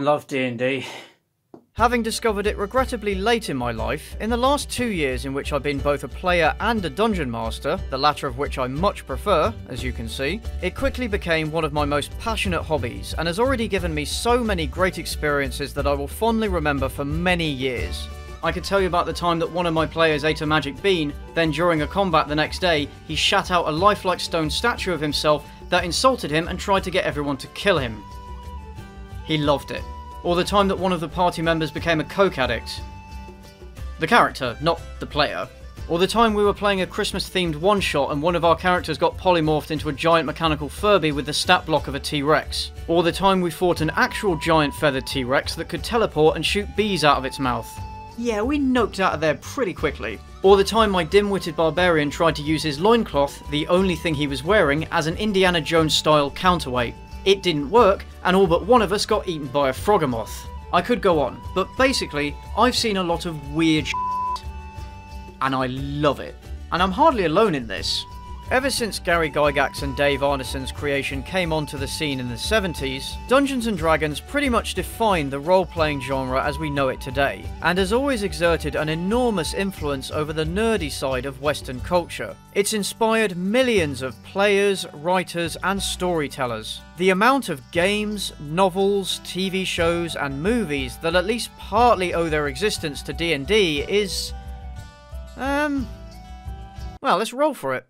love D&D. Having discovered it regrettably late in my life, in the last two years in which I've been both a player and a dungeon master, the latter of which I much prefer, as you can see, it quickly became one of my most passionate hobbies and has already given me so many great experiences that I will fondly remember for many years. I could tell you about the time that one of my players ate a magic bean, then during a combat the next day, he shat out a lifelike stone statue of himself that insulted him and tried to get everyone to kill him. He loved it. Or the time that one of the party members became a coke addict. The character, not the player. Or the time we were playing a Christmas themed one shot and one of our characters got polymorphed into a giant mechanical Furby with the stat block of a T Rex. Or the time we fought an actual giant feathered T Rex that could teleport and shoot bees out of its mouth. Yeah, we noped out of there pretty quickly. Or the time my dim witted barbarian tried to use his loincloth, the only thing he was wearing, as an Indiana Jones style counterweight. It didn't work, and all but one of us got eaten by a froghemoth. I could go on, but basically, I've seen a lot of weird and I love it. And I'm hardly alone in this. Ever since Gary Gygax and Dave Arneson's creation came onto the scene in the 70s, Dungeons & Dragons pretty much defined the role-playing genre as we know it today, and has always exerted an enormous influence over the nerdy side of Western culture. It's inspired millions of players, writers, and storytellers. The amount of games, novels, TV shows, and movies that at least partly owe their existence to D&D is... Um... Well, let's roll for it.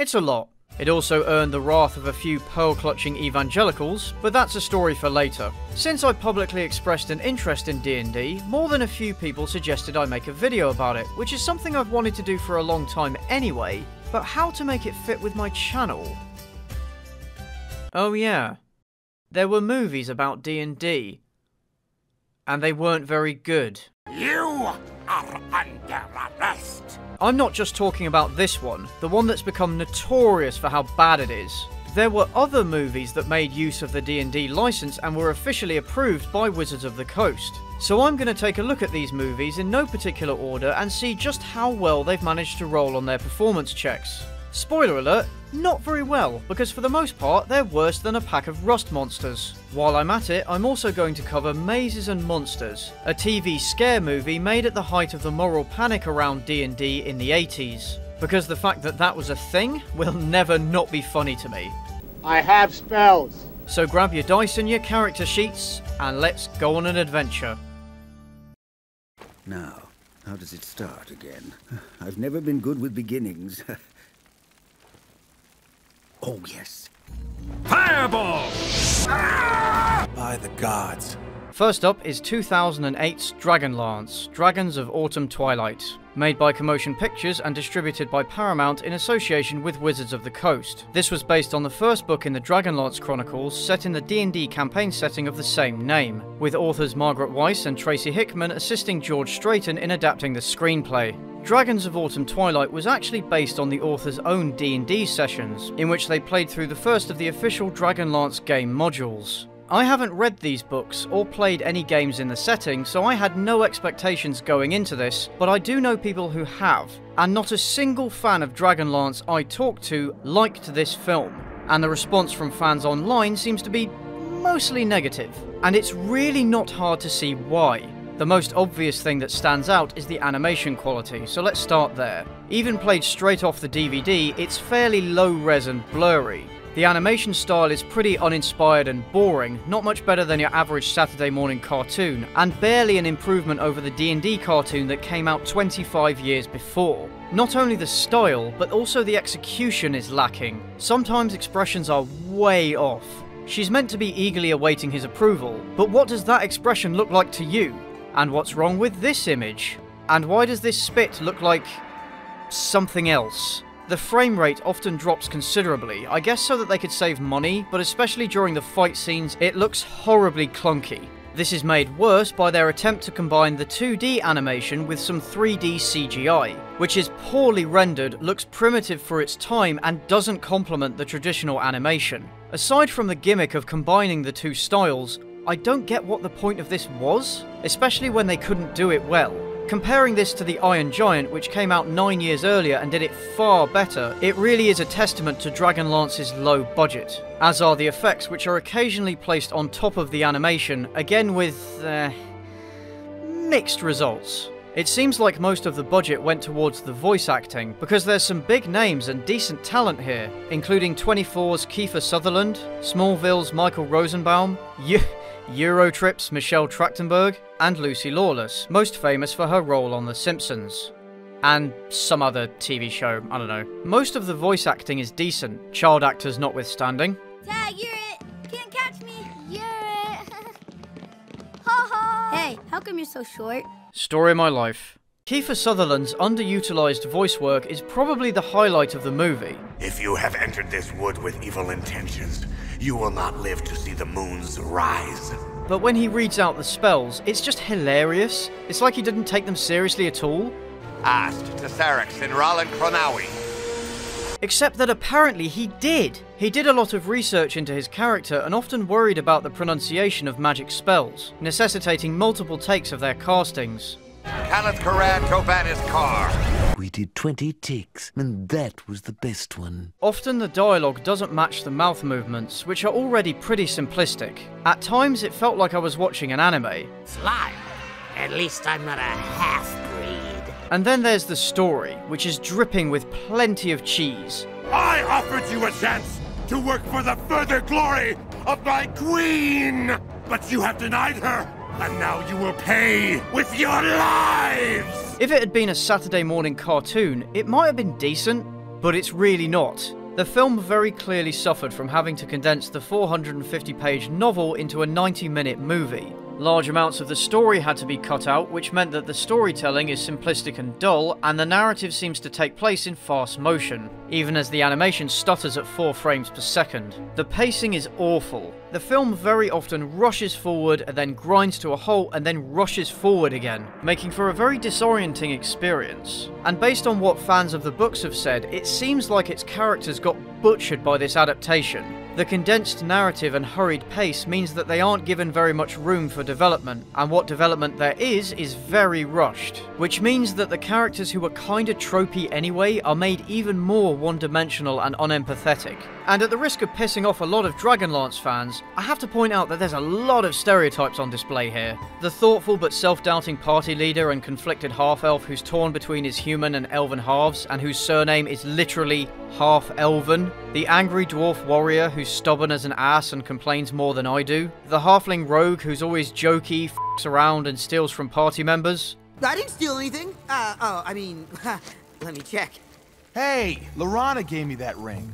It's a lot. It also earned the wrath of a few pearl-clutching evangelicals, but that's a story for later. Since I publicly expressed an interest in D&D, more than a few people suggested I make a video about it, which is something I've wanted to do for a long time anyway, but how to make it fit with my channel? Oh yeah. There were movies about D&D, and they weren't very good. You are under arrest. I'm not just talking about this one, the one that's become notorious for how bad it is. There were other movies that made use of the D&D license and were officially approved by Wizards of the Coast. So I'm going to take a look at these movies in no particular order and see just how well they've managed to roll on their performance checks. Spoiler alert, not very well, because for the most part they're worse than a pack of rust monsters. While I'm at it, I'm also going to cover Mazes and Monsters, a TV scare movie made at the height of the moral panic around D&D in the 80s. Because the fact that that was a thing will never not be funny to me. I have spells. So grab your dice and your character sheets, and let's go on an adventure. Now, how does it start again? I've never been good with beginnings. oh, yes. Fireball! By the gods. First up is 2008's Dragonlance, Dragons of Autumn Twilight, made by Commotion Pictures and distributed by Paramount in association with Wizards of the Coast. This was based on the first book in the Dragonlance Chronicles, set in the D&D campaign setting of the same name, with authors Margaret Weis and Tracy Hickman assisting George Strayton in adapting the screenplay. Dragons of Autumn Twilight was actually based on the author's own D&D sessions, in which they played through the first of the official Dragonlance game modules. I haven't read these books or played any games in the setting, so I had no expectations going into this, but I do know people who have, and not a single fan of Dragonlance I talked to liked this film, and the response from fans online seems to be mostly negative, and it's really not hard to see why. The most obvious thing that stands out is the animation quality, so let's start there. Even played straight off the DVD, it's fairly low res and blurry. The animation style is pretty uninspired and boring, not much better than your average Saturday morning cartoon, and barely an improvement over the D&D cartoon that came out 25 years before. Not only the style, but also the execution is lacking. Sometimes expressions are way off. She's meant to be eagerly awaiting his approval, but what does that expression look like to you? And what's wrong with this image? And why does this spit look like something else? The frame rate often drops considerably, I guess so that they could save money, but especially during the fight scenes, it looks horribly clunky. This is made worse by their attempt to combine the 2D animation with some 3D CGI, which is poorly rendered, looks primitive for its time, and doesn't complement the traditional animation. Aside from the gimmick of combining the two styles, I don't get what the point of this was, especially when they couldn't do it well. Comparing this to The Iron Giant, which came out nine years earlier and did it far better, it really is a testament to Dragonlance's low budget. As are the effects, which are occasionally placed on top of the animation, again with. Uh, mixed results. It seems like most of the budget went towards the voice acting, because there's some big names and decent talent here, including 24's Kiefer Sutherland, Smallville's Michael Rosenbaum, Eu- Eurotrip's Michelle Trachtenberg, and Lucy Lawless, most famous for her role on The Simpsons. And some other TV show, I don't know. Most of the voice acting is decent, child actors notwithstanding. Tag, you're it. Can't catch me. You're it. ha ha. Hey, how come you're so short? Story of my life. Kiefer Sutherland's underutilized voice work is probably the highlight of the movie. If you have entered this wood with evil intentions, you will not live to see the moon's rise. But when he reads out the spells, it's just hilarious. It's like he didn't take them seriously at all. Ast, Tesserix, and Roland Cronawi. Except that apparently he did. He did a lot of research into his character and often worried about the pronunciation of magic spells, necessitating multiple takes of their castings. Khaleth Karan Tobanis Car. We did 20 takes, and that was the best one. Often the dialogue doesn't match the mouth movements, which are already pretty simplistic. At times it felt like I was watching an anime. Slime. At least I'm not a half-breed. And then there's the story, which is dripping with plenty of cheese. I offered you a chance to work for the further glory of my queen, but you have denied her, and now you will pay with your lives! If it had been a Saturday morning cartoon, it might have been decent, but it's really not. The film very clearly suffered from having to condense the 450 page novel into a 90 minute movie. Large amounts of the story had to be cut out, which meant that the storytelling is simplistic and dull, and the narrative seems to take place in fast motion, even as the animation stutters at 4 frames per second. The pacing is awful. The film very often rushes forward and then grinds to a halt and then rushes forward again, making for a very disorienting experience. And based on what fans of the books have said, it seems like its characters got butchered by this adaptation. The condensed narrative and hurried pace means that they aren't given very much room for development, and what development there is is very rushed. Which means that the characters who are kinda tropey anyway are made even more one dimensional and unempathetic. And at the risk of pissing off a lot of Dragonlance fans, I have to point out that there's a lot of stereotypes on display here. The thoughtful but self doubting party leader and conflicted half elf who's torn between his human and elven halves, and whose surname is literally half elven. The angry dwarf warrior who's stubborn as an ass and complains more than I do. The halfling rogue who's always jokey, f***s around, and steals from party members. I didn't steal anything. Uh, oh, I mean, let me check. Hey, Laurana gave me that ring.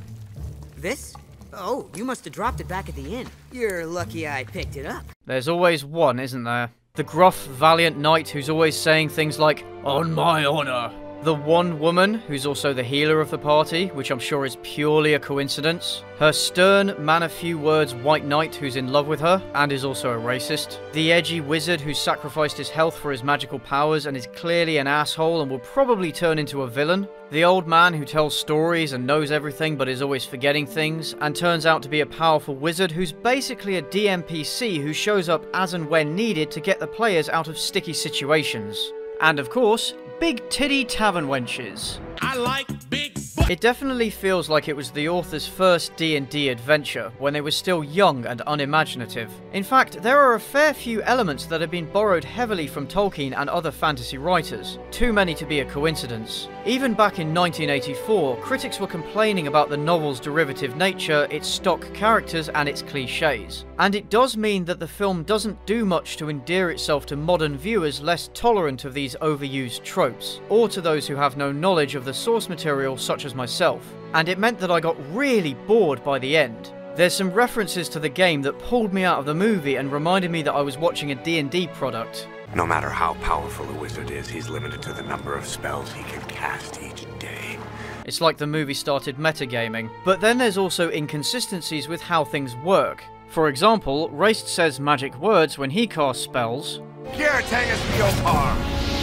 This? Oh, you must have dropped it back at the inn. You're lucky I picked it up. There's always one, isn't there? The gruff, valiant knight who's always saying things like, On my honor. The one woman who's also the healer of the party, which I'm sure is purely a coincidence. Her stern, man of few words white knight who's in love with her and is also a racist. The edgy wizard who sacrificed his health for his magical powers and is clearly an asshole and will probably turn into a villain. The old man who tells stories and knows everything but is always forgetting things, and turns out to be a powerful wizard who's basically a DMPC who shows up as and when needed to get the players out of sticky situations. And of course, big titty tavern wenches. I like big It definitely feels like it was the author's first D&D adventure when they were still young and unimaginative. In fact, there are a fair few elements that have been borrowed heavily from Tolkien and other fantasy writers, too many to be a coincidence. Even back in 1984, critics were complaining about the novel's derivative nature, its stock characters and its cliches. And it does mean that the film doesn't do much to endear itself to modern viewers less tolerant of these overused tropes, or to those who have no knowledge of the source material such as myself, and it meant that I got really bored by the end. There's some references to the game that pulled me out of the movie and reminded me that I was watching a D&D product. No matter how powerful a wizard is, he's limited to the number of spells he can cast each day. It's like the movie started metagaming. But then there's also inconsistencies with how things work. For example, Raist says magic words when he casts spells, Giratangus Biopar!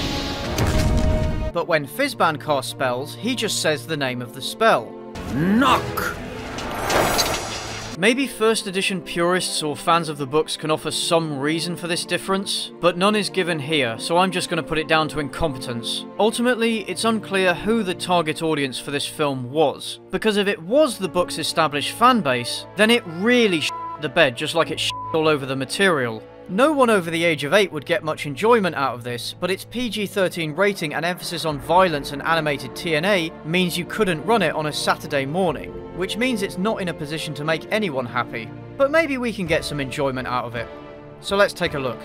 But when Fizban casts spells, he just says the name of the spell. Knock! Maybe first edition purists or fans of the books can offer some reason for this difference, but none is given here, so I'm just going to put it down to incompetence. Ultimately, it's unclear who the target audience for this film was, because if it was the book's established fanbase, then it really the bed just like it all over the material. No one over the age of 8 would get much enjoyment out of this, but its PG-13 rating and emphasis on violence and animated TNA means you couldn't run it on a Saturday morning, which means it's not in a position to make anyone happy. But maybe we can get some enjoyment out of it. So let's take a look.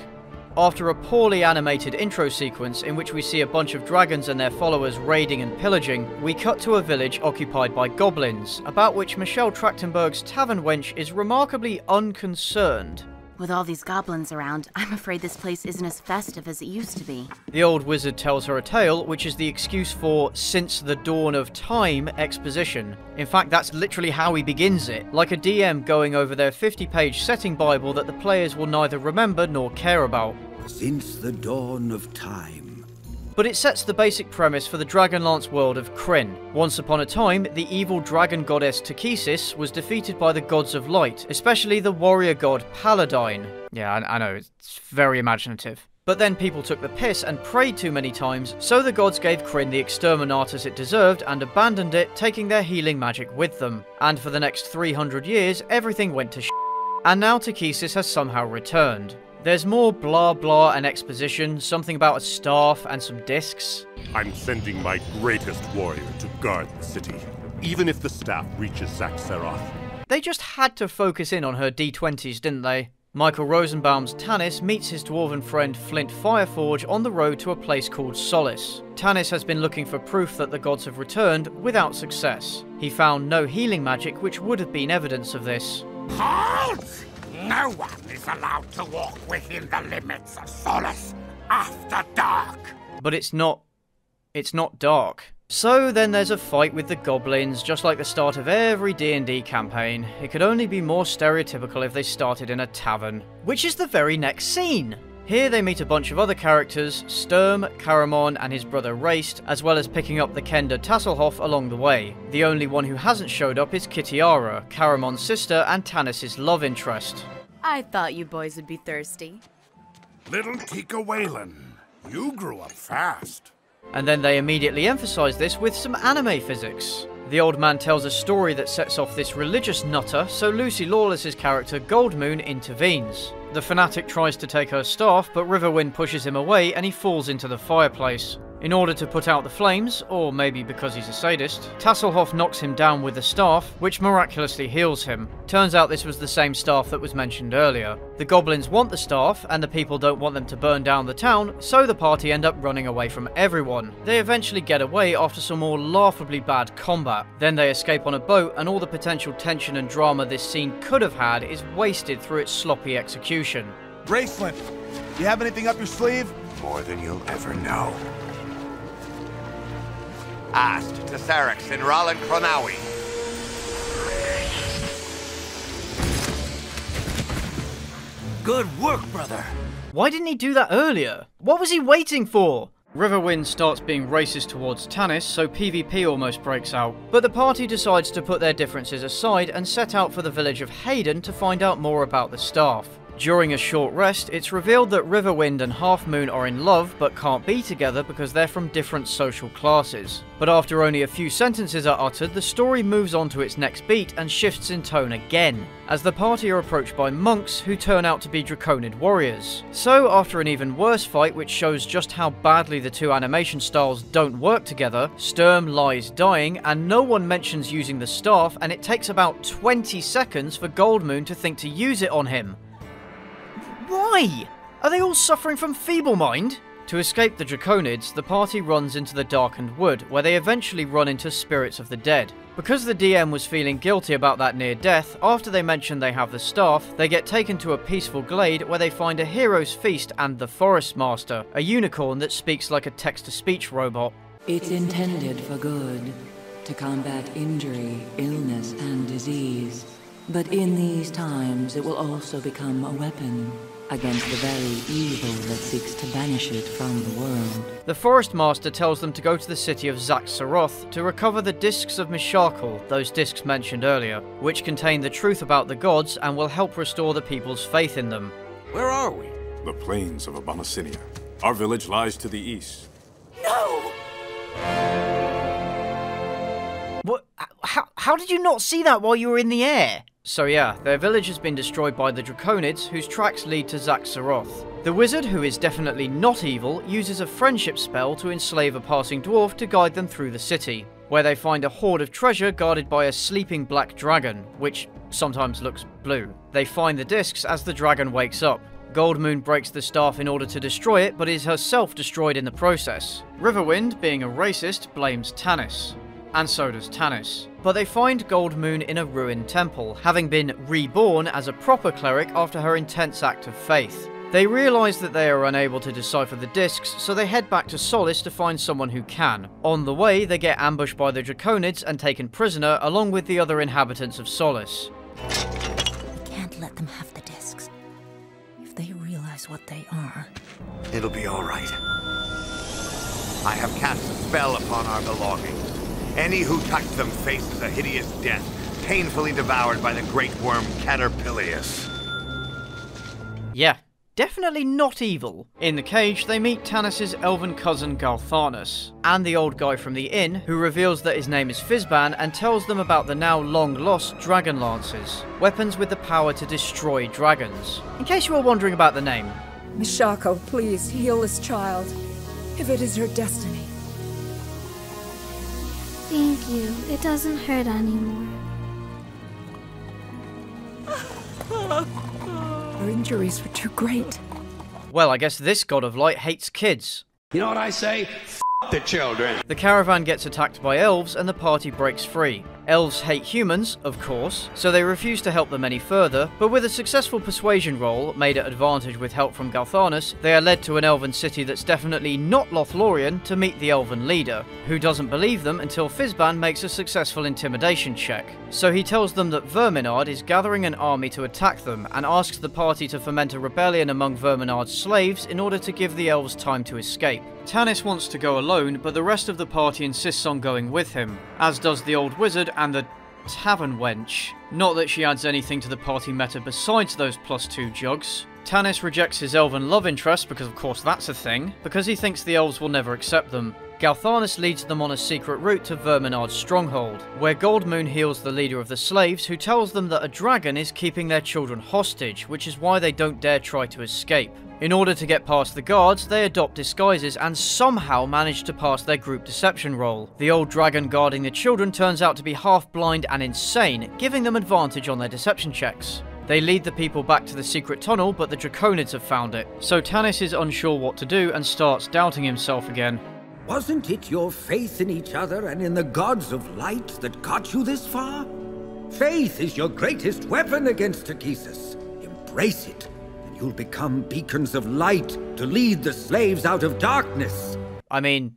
After a poorly animated intro sequence in which we see a bunch of dragons and their followers raiding and pillaging, we cut to a village occupied by goblins, about which Michelle Trachtenberg's tavern wench is remarkably unconcerned. With all these goblins around, I'm afraid this place isn't as festive as it used to be. The old wizard tells her a tale, which is the excuse for since the dawn of time exposition. In fact, that's literally how he begins it, like a DM going over their 50 page setting bible that the players will neither remember nor care about. Since the dawn of time but it sets the basic premise for the Dragonlance world of Krynn. Once upon a time, the evil dragon goddess Takhisis was defeated by the gods of light, especially the warrior god Paladine. Yeah, I, I know, it's very imaginative. But then people took the piss and prayed too many times, so the gods gave Krynn the exterminatus it deserved and abandoned it, taking their healing magic with them. And for the next 300 years, everything went to sh*. And now Takhisis has somehow returned. There's more blah blah and exposition, something about a staff and some discs. I'm sending my greatest warrior to guard the city, even if the staff reaches Xak Tsaroth. They just had to focus in on her D20s, didn't they? Michael Rosenbaum's Tanis meets his dwarven friend Flint Fireforge on the road to a place called Solace. Tanis has been looking for proof that the gods have returned without success. He found no healing magic which would have been evidence of this. Halt! No one is allowed to walk within the limits of Solace after dark. But it's not. It's not dark. So then there's a fight with the goblins, just like the start of every D&D campaign. It could only be more stereotypical if they started in a tavern. Which is the very next scene! Here they meet a bunch of other characters, Sturm, Caramon and his brother Raist, as well as picking up the Kender Tasslehoff along the way. The only one who hasn't showed up is Kitiara, Caramon's sister and Tanis' love interest. I thought you boys would be thirsty. Little Tika Waylan, you grew up fast. And then they immediately emphasize this with some anime physics. The old man tells a story that sets off this religious nutter, so Lucy Lawless's character Goldmoon intervenes. The fanatic tries to take her staff, but Riverwind pushes him away and he falls into the fireplace. In order to put out the flames, or maybe because he's a sadist, Tasslehoff knocks him down with the staff, which miraculously heals him. Turns out this was the same staff that was mentioned earlier. The goblins want the staff, and the people don't want them to burn down the town, so the party end up running away from everyone. They eventually get away after some more laughably bad combat. Then they escape on a boat, and all the potential tension and drama this scene could have had is wasted through its sloppy execution. Raistlin, you have anything up your sleeve? More than you'll ever know. Ast to Sarex in Rollin Cronawi. Good work, brother. Why didn't he do that earlier? What was he waiting for? Riverwind starts being racist towards Tanis, so PvP almost breaks out. But the party decides to put their differences aside and set out for the village of Hayden to find out more about the staff. During a short rest, it's revealed that Riverwind and Half Moon are in love but can't be together because they're from different social classes. But after only a few sentences are uttered, the story moves on to its next beat and shifts in tone again, as the party are approached by monks who turn out to be Draconid warriors. So, after an even worse fight which shows just how badly the two animation styles don't work together, Sturm lies dying and no one mentions using the staff and it takes about 20 seconds for Goldmoon to think to use it on him. Why? Are they all suffering from feeble mind? To escape the Draconids, the party runs into the darkened wood, where they eventually run into spirits of the dead. Because the DM was feeling guilty about that near death, after they mention they have the staff, they get taken to a peaceful glade where they find a hero's feast and the Forest Master, a unicorn that speaks like a text to speech robot. It's intended for good, to combat injury, illness, and disease. But in these times, it will also become a weapon against the very evil that seeks to banish it from the world. The Forest Master tells them to go to the city of Xak Tsaroth to recover the discs of Mishakal, those discs mentioned earlier, which contain the truth about the gods and will help restore the people's faith in them. Where are we? The plains of Abanasinia. Our village lies to the east. No! What? How, how did you not see that while you were in the air? So yeah, their village has been destroyed by the Draconids, whose tracks lead to Xak Tsaroth. The wizard, who is definitely not evil, uses a friendship spell to enslave a passing dwarf to guide them through the city, where they find a hoard of treasure guarded by a sleeping black dragon, which sometimes looks blue. They find the discs as the dragon wakes up. Goldmoon breaks the staff in order to destroy it, but is herself destroyed in the process. Riverwind, being a racist, blames Tanis and so does Tanis. But they find Goldmoon in a ruined temple, having been reborn as a proper cleric after her intense act of faith. They realise that they are unable to decipher the discs, so they head back to Solace to find someone who can. On the way, they get ambushed by the Draconids and taken prisoner along with the other inhabitants of Solace. We can't let them have the discs. If they realize what they are... It'll be all right. I have cast a spell upon our belongings. Any who touch them faces a hideous death, painfully devoured by the great worm Catyrpelius. Yeah, definitely not evil. In the cage, they meet Tanis' elven cousin Gilthanas, and the old guy from the inn, who reveals that his name is Fizban and tells them about the now long lost Dragon Lances, weapons with the power to destroy dragons. In case you were wondering about the name. Mishako, please heal this child, if it is her destiny. Thank you. It doesn't hurt anymore. Her injuries were too great. Well, I guess this god of light hates kids. You know what I say? F the children. The caravan gets attacked by elves and the party breaks free. Elves hate humans, of course, so they refuse to help them any further, but with a successful persuasion roll, made at advantage with help from Gilthanas, they are led to an elven city that's definitely not Lothlorien to meet the elven leader, who doesn't believe them until Fizban makes a successful intimidation check. So he tells them that Verminaard is gathering an army to attack them, and asks the party to foment a rebellion among Verminaard's slaves in order to give the elves time to escape. Tanis wants to go alone, but the rest of the party insists on going with him, as does the old wizard and the tavern wench. Not that she adds anything to the party meta besides those plus two jugs. Tanis rejects his elven love interest, because of course that's a thing, because he thinks the elves will never accept them. Gilthanas leads them on a secret route to Verminaard's stronghold, where Goldmoon heals the leader of the slaves, who tells them that a dragon is keeping their children hostage, which is why they don't dare try to escape. In order to get past the guards, they adopt disguises and somehow manage to pass their group deception roll. The old dragon guarding the children turns out to be half blind and insane, giving them advantage on their deception checks. They lead the people back to the secret tunnel, but the Draconids have found it. So Tanis is unsure what to do and starts doubting himself again. Wasn't it your faith in each other and in the gods of light that got you this far? Faith is your greatest weapon against Takhisis. Embrace it, you'll become beacons of light to lead the slaves out of darkness. I mean,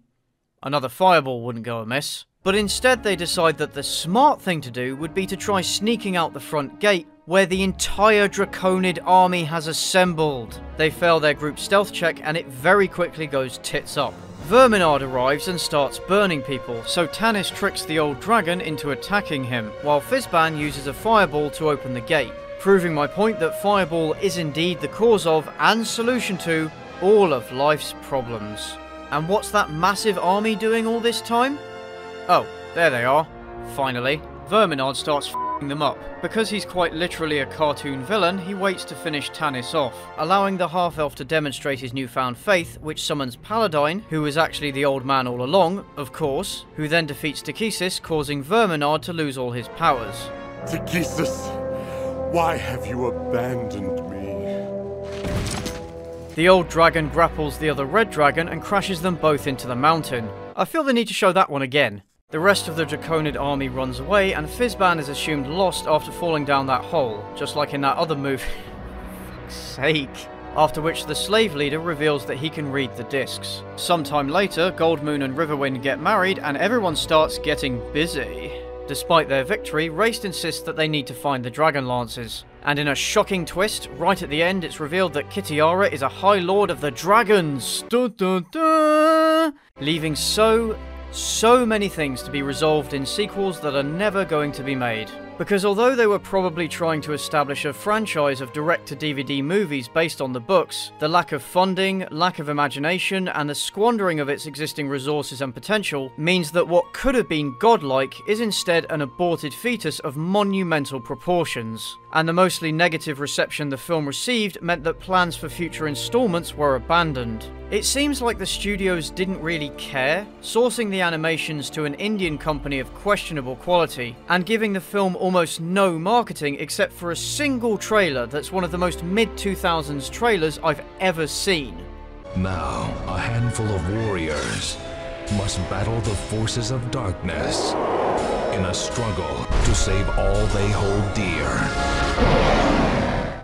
another fireball wouldn't go amiss. But instead they decide that the smart thing to do would be to try sneaking out the front gate where the entire Draconid army has assembled. They fail their group stealth check and it very quickly goes tits up. Verminaard arrives and starts burning people, so Tanis tricks the old dragon into attacking him, while Fizban uses a fireball to open the gate, proving my point that Fireball is indeed the cause of, and solution to, all of life's problems. And what's that massive army doing all this time? Oh, there they are. Finally. Verminaard starts f***ing them up. Because he's quite literally a cartoon villain, he waits to finish Tanis off, allowing the half-elf to demonstrate his newfound faith, which summons Paladine, who was actually the old man all along, of course, who then defeats Takhisis, causing Verminaard to lose all his powers. Takhisis, why have you abandoned me? The old dragon grapples the other red dragon and crashes them both into the mountain. I feel the need to show that one again. The rest of the Draconid army runs away, and Fizban is assumed lost after falling down that hole, just like in that other movie. Fuck's sake. After which the slave leader reveals that he can read the discs. Sometime later, Goldmoon and Riverwind get married, and everyone starts getting busy. Despite their victory, Raist insists that they need to find the Dragon Lances. And in a shocking twist, right at the end, it's revealed that Kitiara is a High Lord of the Dragons. Dun, dun, dun, leaving so, so many things to be resolved in sequels that are never going to be made. Because although they were probably trying to establish a franchise of direct to DVD movies based on the books, the lack of funding, lack of imagination, and the squandering of its existing resources and potential means that what could have been godlike is instead an aborted fetus of monumental proportions. And the mostly negative reception the film received meant that plans for future installments were abandoned. It seems like the studios didn't really care, sourcing the animations to an Indian company of questionable quality, and giving the film almost no marketing except for a single trailer that's one of the most mid 2000s trailers I've ever seen. Now, a handful of warriors must battle the forces of darkness in a struggle to save all they hold dear.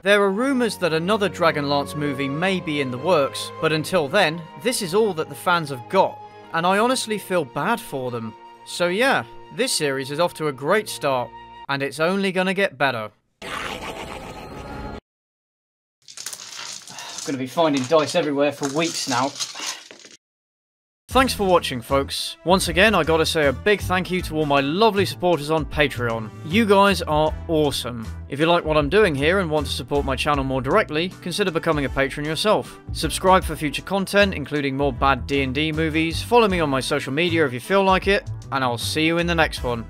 There are rumours that another Dragonlance movie may be in the works, but until then, this is all that the fans have got, and I honestly feel bad for them. So yeah, this series is off to a great start, and it's only gonna get better. I'm gonna be finding dice everywhere for weeks now. Thanks for watching, folks. Once again, I gotta say a big thank you to all my lovely supporters on Patreon. You guys are awesome. If you like what I'm doing here and want to support my channel more directly, consider becoming a patron yourself. Subscribe for future content, including more bad D&D movies, follow me on my social media if you feel like it, and I'll see you in the next one.